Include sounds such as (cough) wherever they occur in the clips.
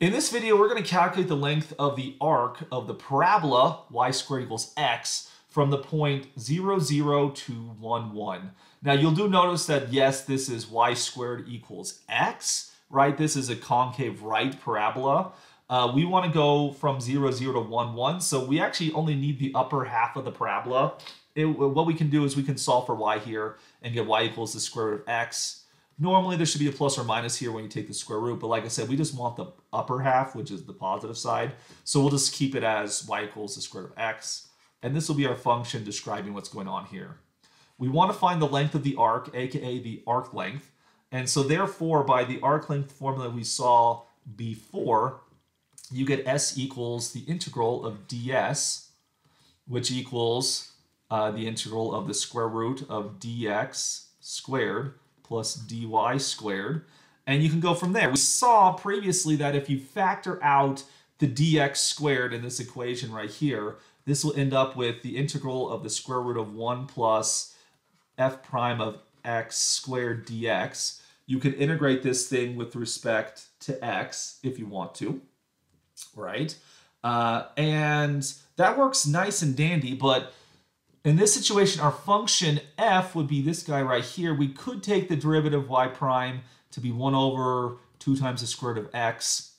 In this video, we're going to calculate the length of the arc of the parabola y squared equals x from the point 0, 0 to 1, 1. Now, you'll do notice that, yes, this is y squared equals x, right? This is a concave right parabola. Uh, we want to go from 0, 0 to 1, 1, so we actually only need the upper half of the parabola. It, what we can do is we can solve for y here and get y equals the square root of x Normally there should be a plus or minus here when you take the square root, but like I said, we just want the upper half, which is the positive side. So we'll just keep it as y equals the square root of x. And this will be our function describing what's going on here. We want to find the length of the arc, aka the arc length. And so therefore, by the arc length formula we saw before, you get s equals the integral of ds, which equals uh, the integral of the square root of dx squared plus dy squared. And you can go from there. We saw previously that if you factor out the dx squared in this equation right here, this will end up with the integral of the square root of 1 plus f prime of x squared dx. You can integrate this thing with respect to x if you want to, right? Uh, and that works nice and dandy, but in this situation, our function f would be this guy right here. We could take the derivative y prime to be 1 over 2 times the square root of x.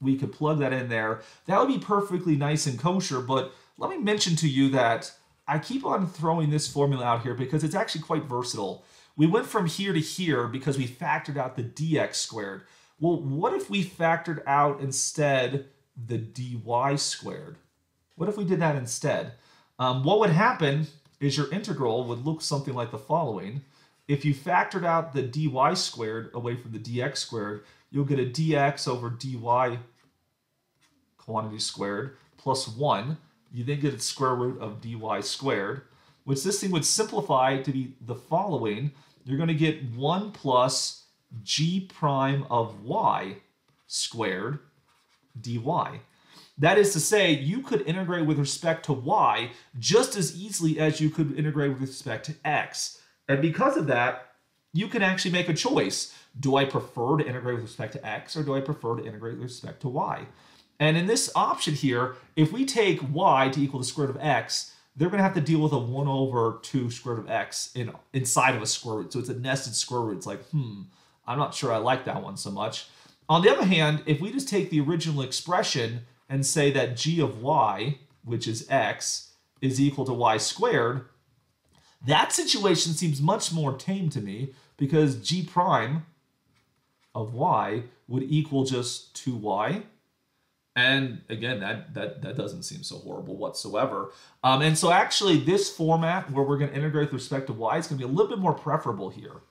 We could plug that in there. That would be perfectly nice and kosher, but let me mention to you that I keep on throwing this formula out here because it's actually quite versatile. We went from here to here because we factored out the dx squared. Well, what if we factored out instead the dy squared? What if we did that instead? Um, what would happen is your integral would look something like the following. If you factored out the dy squared away from the dx squared, you'll get a dx over dy quantity squared plus 1. You then get a square root of dy squared, which this thing would simplify to be the following. You're going to get 1 plus g prime of y squared dy. That is to say, you could integrate with respect to y just as easily as you could integrate with respect to x. And because of that, you can actually make a choice. Do I prefer to integrate with respect to x or do I prefer to integrate with respect to y? And in this option here, if we take y to equal the square root of x, they're going to have to deal with a 1 over 2 square root of x in, inside of a square root. So it's a nested square root. It's like, hmm, I'm not sure I like that one so much. On the other hand, if we just take the original expression and say that g of y, which is x, is equal to y squared, that situation seems much more tame to me because g prime of y would equal just 2y. And again, that, that, that doesn't seem so horrible whatsoever. Um, and so actually this format where we're going to integrate with respect to y is going to be a little bit more preferable here.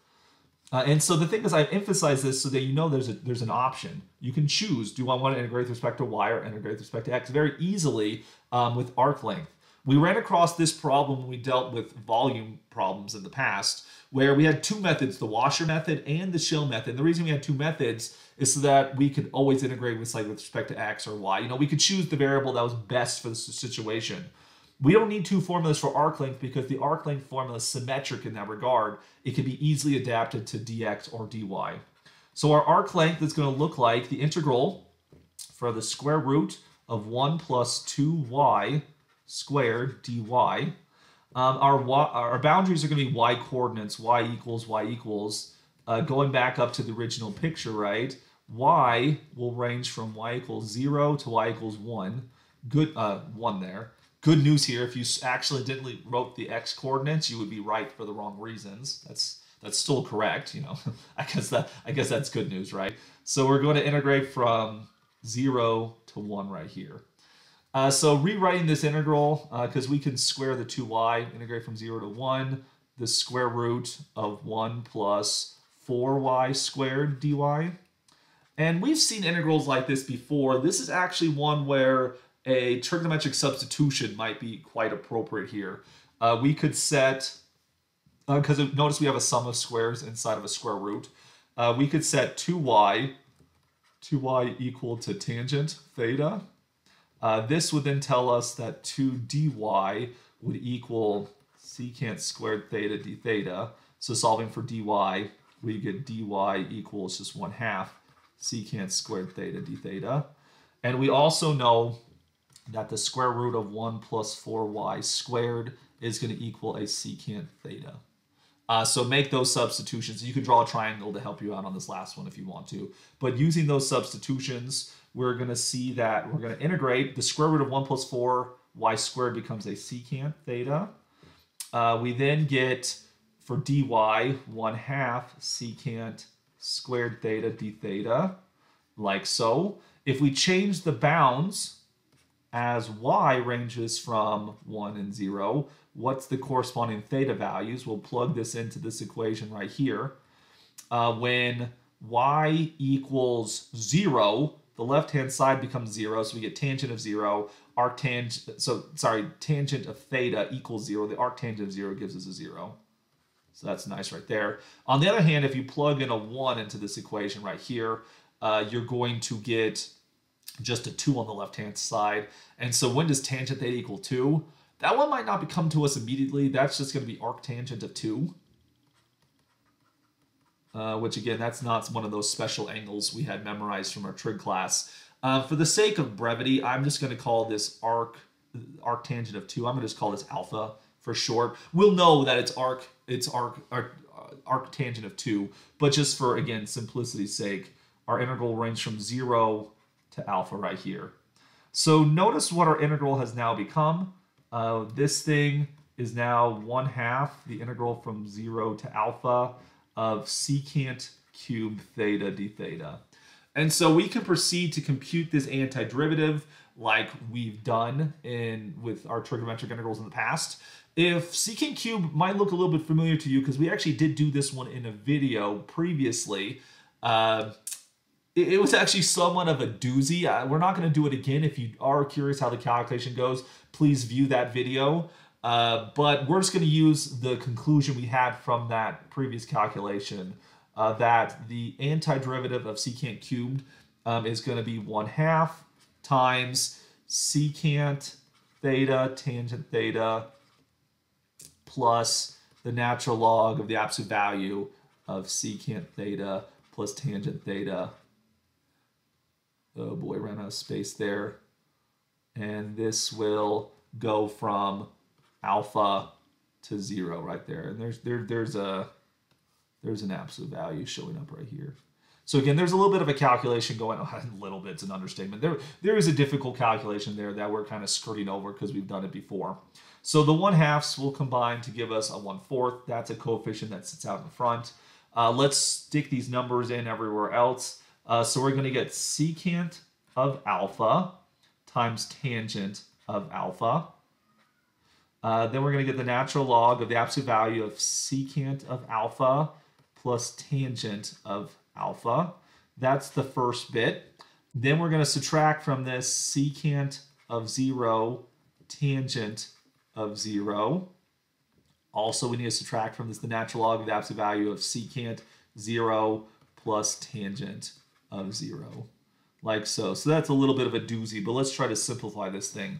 Uh, and so the thing is, I emphasize this so that you know there's a, there's an option. You can choose: do I want to integrate with respect to y or integrate with respect to x? Very easily um, with arc length. We ran across this problem when we dealt with volume problems in the past, where we had two methods: the washer method and the shell method. And the reason we had two methods is so that we could always integrate with like with respect to x or y. You know, we could choose the variable that was best for the situation. We don't need two formulas for arc length because the arc length formula is symmetric in that regard. It can be easily adapted to dx or dy. So our arc length is going to look like the integral for the square root of 1 plus 2y squared dy. Um, our, our boundaries are going to be y coordinates, y equals, y equals. Uh, going back up to the original picture, right? y will range from y equals 0 to y equals 1. Good, uh, 1 there. Good news here, if you accidentally wrote the x coordinates, you would be right for the wrong reasons. That's that's still correct, you know. (laughs) I guess that I guess that's good news, right? So we're going to integrate from 0 to 1 right here. Uh, so rewriting this integral, because uh, we can square the 2y, integrate from 0 to 1, the square root of 1 plus 4y squared dy. And we've seen integrals like this before. This is actually one where a trigonometric substitution might be quite appropriate here. Uh, we could set, because uh, notice we have a sum of squares inside of a square root. Uh, we could set 2y, 2y equal to tangent theta. Uh, this would then tell us that 2 dy would equal secant squared theta d theta. So solving for dy, we get dy equals just 1 half secant squared theta d theta. And we also know that the square root of 1 plus 4y squared is going to equal a secant theta. Uh, so make those substitutions. You can draw a triangle to help you out on this last one if you want to. But using those substitutions, we're going to see that we're going to integrate the square root of 1 plus 4 y squared becomes a secant theta. Uh, we then get, for dy, 1 half secant squared theta d theta, like so. If we change the bounds as y ranges from 1 and 0, what's the corresponding theta values? We'll plug this into this equation right here. Uh, when y equals 0, the left-hand side becomes 0, so we get tangent of 0. Arctangent, so sorry, tangent of theta equals 0. The arctangent of 0 gives us a 0. So that's nice right there. On the other hand, if you plug in a 1 into this equation right here, uh, you're going to get just a 2 on the left-hand side. And so when does tangent theta equal 2? That one might not come to us immediately. That's just going to be arctangent of 2. Uh, which again, that's not one of those special angles we had memorized from our trig class. Uh, for the sake of brevity, I'm just going to call this arc arctangent of 2. I'm going to just call this alpha for short. We'll know that it's arc it's arc, arc arctangent of 2, but just for, again, simplicity's sake, our integral range from 0 to alpha right here. So notice what our integral has now become. Uh, this thing is now 1 half the integral from 0 to alpha of secant cubed theta d theta. And so we can proceed to compute this antiderivative like we've done in with our trigonometric integrals in the past. If secant cube might look a little bit familiar to you because we actually did do this one in a video previously, uh, it, was actually somewhat of a doozy. We're not going to do it again. If you are curious how the calculation goes, please view that video. Uh, but we're just going to use the conclusion we had from that previous calculation uh, that the antiderivative of secant cubed um, is going to be 1 half times secant theta tangent theta plus the natural log of the absolute value of secant theta plus tangent theta. Oh boy, ran out of space there. And this will go from alpha to zero right there. And there's there there's a there's an absolute value showing up right here. So again, there's a little bit of a calculation going on. (laughs) A little bit's an understatement. There there is a difficult calculation there that we're kind of skirting over because we've done it before. So the one halves will combine to give us a one fourth. That's a coefficient that sits out in front. Uh, let's stick these numbers in everywhere else. Uh, so we're going to get secant of alpha times tangent of alpha uh, then we're going to get the natural log of the absolute value of secant of alpha plus tangent of alpha. That's the first bit. Then we're going to subtract from this secant of 0, tangent of 0. Also, we need to subtract from this the natural log of the absolute value of secant 0 plus tangent of 0, like so. So that's a little bit of a doozy, but let's try to simplify this thing.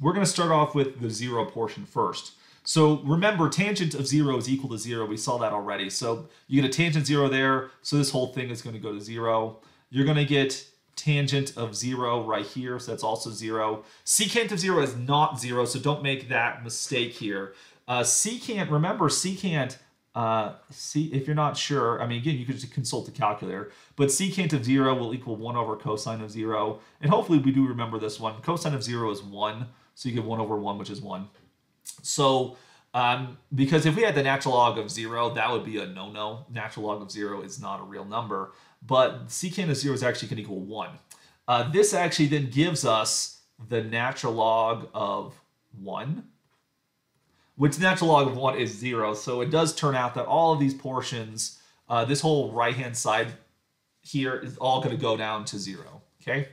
We're going to start off with the zero portion first. So remember, tangent of zero is equal to zero. We saw that already. So you get a tangent zero there. So this whole thing is going to go to zero. You're going to get tangent of zero right here. So that's also zero. Secant of zero is not zero. So don't make that mistake here. Uh, secant, remember secant uh, see, if you're not sure, I mean, again, you could just consult the calculator, but secant of 0 will equal 1 over cosine of 0. And hopefully we do remember this one. Cosine of 0 is 1. So you get 1 over 1, which is 1. So, um, because if we had the natural log of 0, that would be a no-no. Natural log of 0 is not a real number. But secant of 0 is actually to equal 1. Uh, this actually then gives us the natural log of 1, which the natural log of 1 is 0. So it does turn out that all of these portions, uh, this whole right-hand side here is all going to go down to 0. Okay,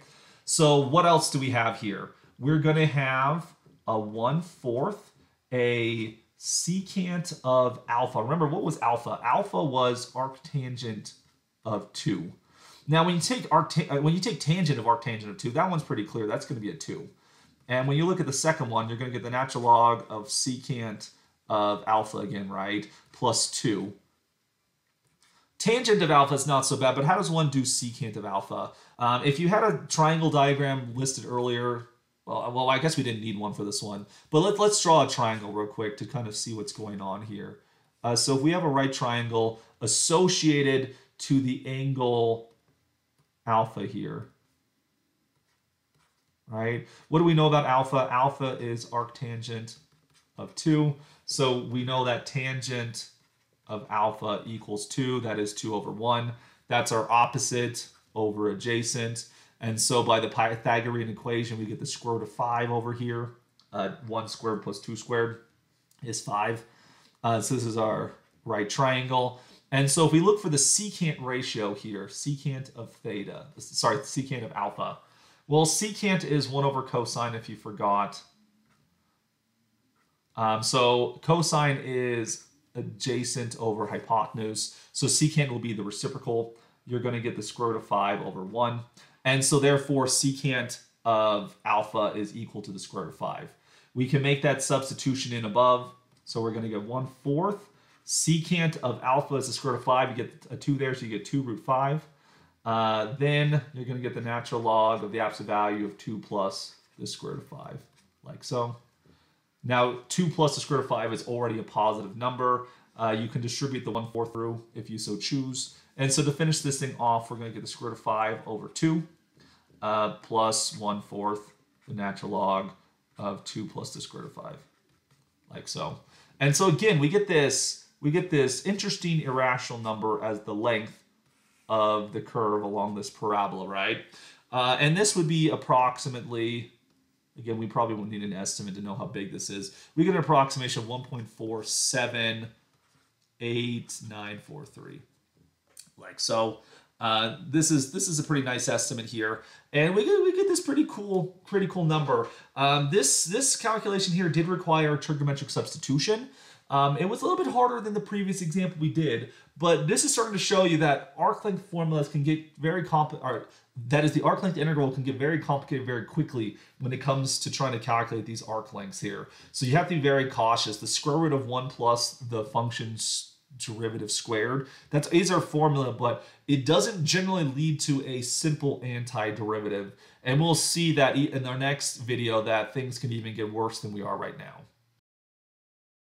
so what else do we have here? we're going to have a 1 fourth, a secant of alpha. Remember, what was alpha? Alpha was arctangent of 2. Now, when you take arct uh, when you take tangent of arctangent of 2, that one's pretty clear. That's going to be a 2. And when you look at the second one, you're going to get the natural log of secant of alpha again, right? Plus 2. Tangent of alpha is not so bad, but how does one do secant of alpha? Um, if you had a triangle diagram listed earlier, well, well, I guess we didn't need one for this one, but let, let's draw a triangle real quick to kind of see what's going on here. Uh, so if we have a right triangle associated to the angle alpha here, right? What do we know about alpha? Alpha is arctangent of 2. So we know that tangent of alpha equals 2. That is 2 over 1. That's our opposite over adjacent. And so by the Pythagorean equation, we get the square root of 5 over here. Uh, 1 squared plus 2 squared is 5. Uh, so this is our right triangle. And so if we look for the secant ratio here, secant of theta, sorry, secant of alpha, well, secant is 1 over cosine if you forgot. Um, so cosine is adjacent over hypotenuse. So secant will be the reciprocal. You're going to get the square root of 5 over 1. And so therefore secant of alpha is equal to the square root of 5. We can make that substitution in above. So we're going to get 1 fourth. Secant of alpha is the square root of 5. You get a 2 there, so you get 2 root 5. Uh, then you're going to get the natural log of the absolute value of 2 plus the square root of 5, like so. Now, 2 plus the square root of 5 is already a positive number. Uh, you can distribute the 1 4 through if you so choose. And so to finish this thing off, we're going to get the square root of 5 over 2 uh, plus 1 fourth the natural log of 2 plus the square root of 5, like so. And so again, we get this we get this interesting irrational number as the length of the curve along this parabola, right? Uh, and this would be approximately, again, we probably wouldn't need an estimate to know how big this is. We get an approximation of 1.478943. Like so. Uh, this is this is a pretty nice estimate here, and we get we get this pretty cool pretty cool number. Um, this this calculation here did require trigonometric substitution. Um, it was a little bit harder than the previous example we did, but this is starting to show you that arc length formulas can get very complicated, that is the arc length integral can get very complicated very quickly when it comes to trying to calculate these arc lengths here. So you have to be very cautious. The square root of 1 plus the function's derivative squared, that is our formula, but it doesn't generally lead to a simple antiderivative. And we'll see that in our next video that things can even get worse than we are right now.